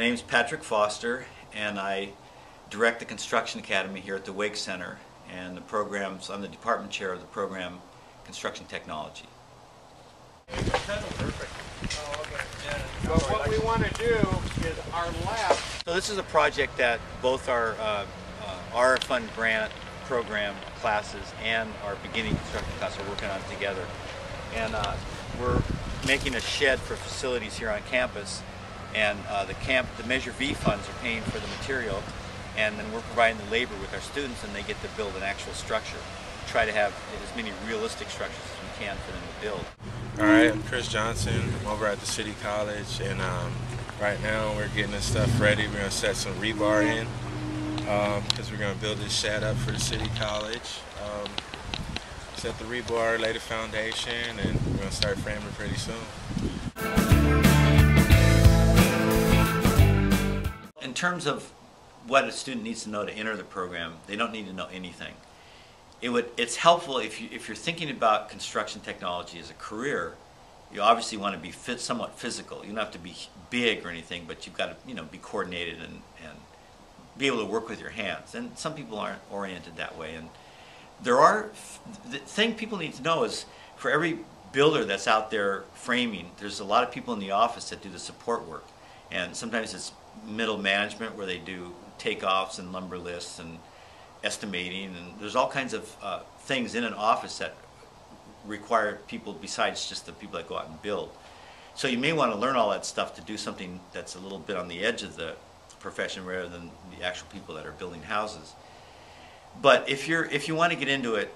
name's Patrick Foster, and I direct the Construction Academy here at the Wake Center. And the programs, I'm the department chair of the program Construction Technology. Perfect. But what we want to do is our lab. So this is a project that both our uh, uh, our fund grant program classes and our beginning construction class are working on together. And uh, we're making a shed for facilities here on campus. And uh, the camp, the Measure V funds are paying for the material, and then we're providing the labor with our students, and they get to build an actual structure. Try to have as many realistic structures as we can for them to build. All right, I'm Chris Johnson. I'm over at the City College, and um, right now we're getting this stuff ready. We're gonna set some rebar in because um, we're gonna build this shed up for the City College. Um, set the rebar, lay the foundation, and we're gonna start framing pretty soon. Terms of what a student needs to know to enter the program, they don't need to know anything. It would, it's helpful if, you, if you're thinking about construction technology as a career, you obviously want to be fit, somewhat physical. You don't have to be big or anything, but you've got to you know, be coordinated and, and be able to work with your hands. And some people aren't oriented that way. And there are, the thing people need to know is for every builder that's out there framing, there's a lot of people in the office that do the support work. And sometimes it's middle management where they do takeoffs and lumber lists and estimating and there's all kinds of uh, things in an office that require people besides just the people that go out and build. So you may want to learn all that stuff to do something that's a little bit on the edge of the profession rather than the actual people that are building houses. But if you're if you want to get into it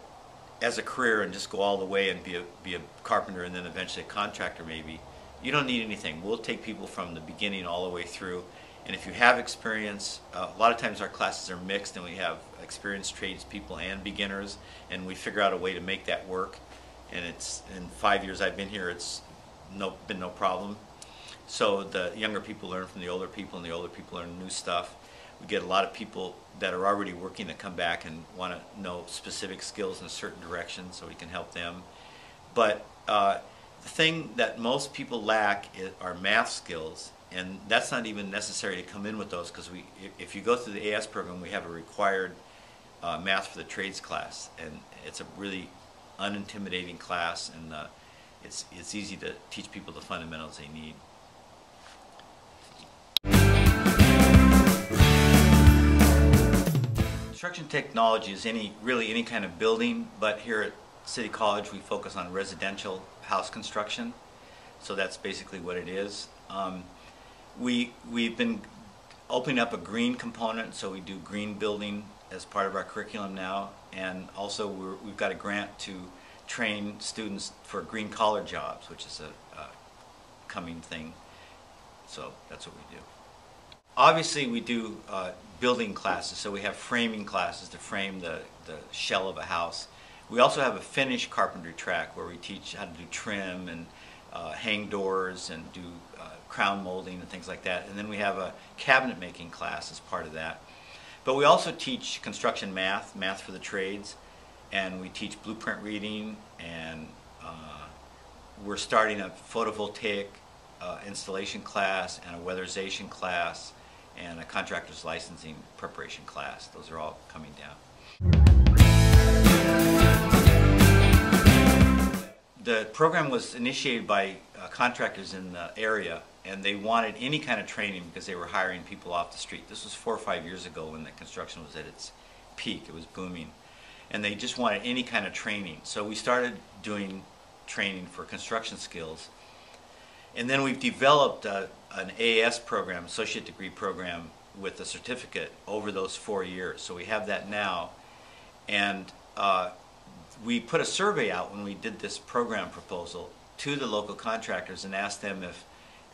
as a career and just go all the way and be a be a carpenter and then eventually a contractor maybe, you don't need anything. We'll take people from the beginning all the way through and if you have experience, uh, a lot of times our classes are mixed and we have experienced tradespeople and beginners and we figure out a way to make that work. And it's, in five years I've been here, it's no, been no problem. So the younger people learn from the older people and the older people learn new stuff. We get a lot of people that are already working that come back and want to know specific skills in a certain direction so we can help them. But uh, the thing that most people lack is, are math skills and that's not even necessary to come in with those because we, if you go through the AS program, we have a required uh, math for the trades class, and it's a really unintimidating class, and uh, it's it's easy to teach people the fundamentals they need. Construction technology is any really any kind of building, but here at City College we focus on residential house construction, so that's basically what it is. Um, we, we've been opening up a green component, so we do green building as part of our curriculum now, and also we have got a grant to train students for green collar jobs, which is a, a coming thing. So that's what we do. Obviously, we do uh, building classes, so we have framing classes to frame the, the shell of a house. We also have a finish carpentry track where we teach how to do trim and uh, hang doors and do uh, crown molding and things like that. And then we have a cabinet making class as part of that. But we also teach construction math, math for the trades, and we teach blueprint reading, and uh, we're starting a photovoltaic uh, installation class and a weatherization class and a contractor's licensing preparation class. Those are all coming down. The program was initiated by uh, contractors in the area and they wanted any kind of training because they were hiring people off the street. This was four or five years ago when the construction was at its peak. It was booming. And they just wanted any kind of training. So we started doing training for construction skills. And then we've developed a, an AS program, associate degree program, with a certificate over those four years. So we have that now. And uh, we put a survey out when we did this program proposal to the local contractors and asked them if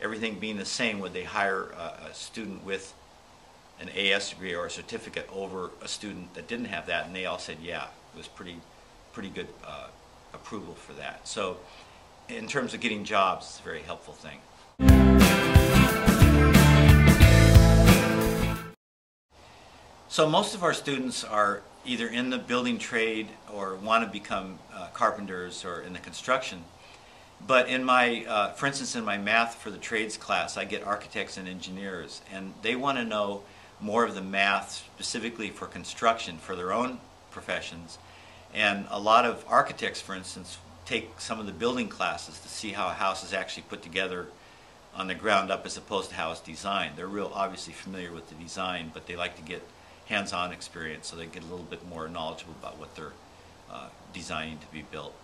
everything being the same, would they hire a, a student with an AS degree or a certificate over a student that didn't have that? And they all said, yeah, it was pretty, pretty good uh, approval for that. So in terms of getting jobs, it's a very helpful thing. So most of our students are either in the building trade or want to become uh, carpenters or in the construction. But in my, uh, for instance, in my math for the trades class, I get architects and engineers, and they want to know more of the math specifically for construction for their own professions. And a lot of architects, for instance, take some of the building classes to see how a house is actually put together on the ground up as opposed to how it's designed. They're real obviously familiar with the design, but they like to get hands-on experience so they get a little bit more knowledgeable about what they're uh, designing to be built.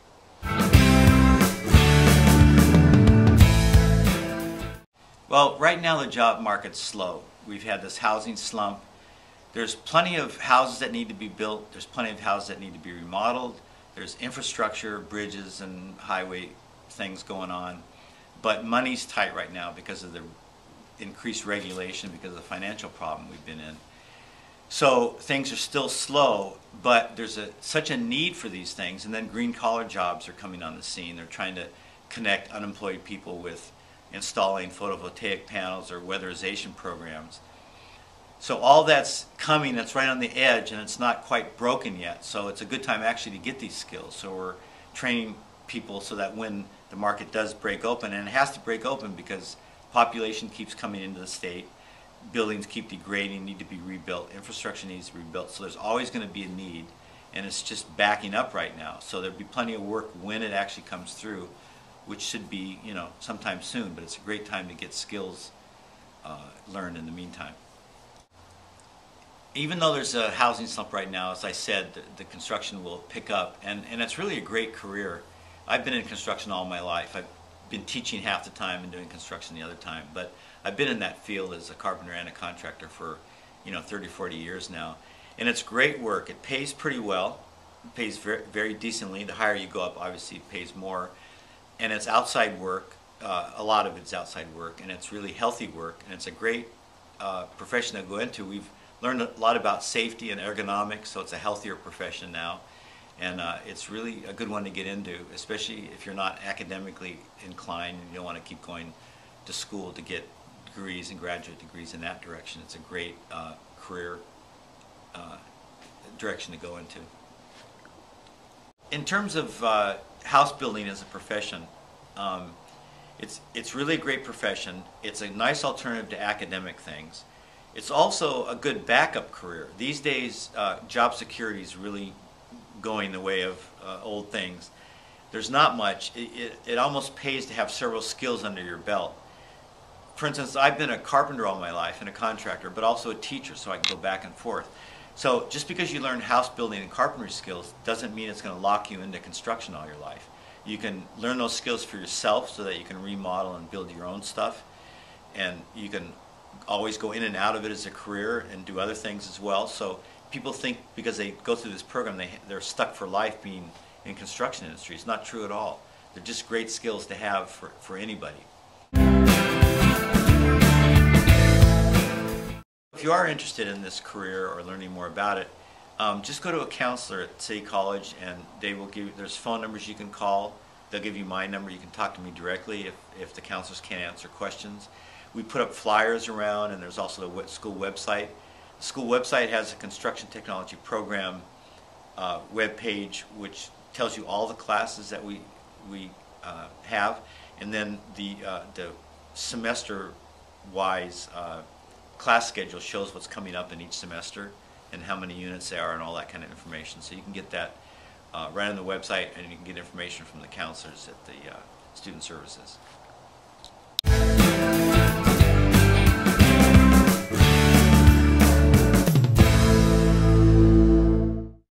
Well, right now the job market's slow. We've had this housing slump. There's plenty of houses that need to be built. There's plenty of houses that need to be remodeled. There's infrastructure, bridges and highway things going on. But money's tight right now because of the increased regulation, because of the financial problem we've been in. So things are still slow, but there's a, such a need for these things. And then green collar jobs are coming on the scene. They're trying to connect unemployed people with installing photovoltaic panels or weatherization programs. So all that's coming, that's right on the edge, and it's not quite broken yet. So it's a good time actually to get these skills. So we're training people so that when the market does break open, and it has to break open because population keeps coming into the state, buildings keep degrading, need to be rebuilt, infrastructure needs to be rebuilt. So there's always going to be a need, and it's just backing up right now. So there'll be plenty of work when it actually comes through, which should be, you know, sometime soon. But it's a great time to get skills uh, learned in the meantime. Even though there's a housing slump right now, as I said, the, the construction will pick up, and, and it's really a great career. I've been in construction all my life. I've been teaching half the time and doing construction the other time, but I've been in that field as a carpenter and a contractor for, you know, 30, 40 years now. And it's great work. It pays pretty well. It pays very, very decently. The higher you go up, obviously, it pays more. And it's outside work. Uh, a lot of it's outside work, and it's really healthy work, and it's a great uh, profession to go into. We've learned a lot about safety and ergonomics, so it's a healthier profession now. And uh, it's really a good one to get into, especially if you're not academically inclined and you don't want to keep going to school to get degrees and graduate degrees in that direction. It's a great uh, career uh, direction to go into. In terms of uh, house building as a profession, um, it's, it's really a great profession. It's a nice alternative to academic things. It's also a good backup career. These days, uh, job security is really going the way of uh, old things. There's not much. It, it, it, almost pays to have several skills under your belt. For instance, I've been a carpenter all my life and a contractor, but also a teacher, so I can go back and forth. So just because you learn house building and carpentry skills doesn't mean it's going to lock you into construction all your life. You can learn those skills for yourself so that you can remodel and build your own stuff. And you can always go in and out of it as a career and do other things as well. So people think because they go through this program, they, they're stuck for life being in construction industry. It's not true at all. They're just great skills to have for, for anybody. If you are interested in this career or learning more about it, um, just go to a counselor at City College and they will give, there's phone numbers you can call. They'll give you my number. You can talk to me directly if, if the counselors can't answer questions. We put up flyers around and there's also the school website. The school website has a construction technology program uh, web page which tells you all the classes that we, we uh, have and then the, uh, the semester-wise uh, class schedule shows what's coming up in each semester and how many units there are and all that kind of information. So you can get that uh, right on the website and you can get information from the counselors at the uh, student services.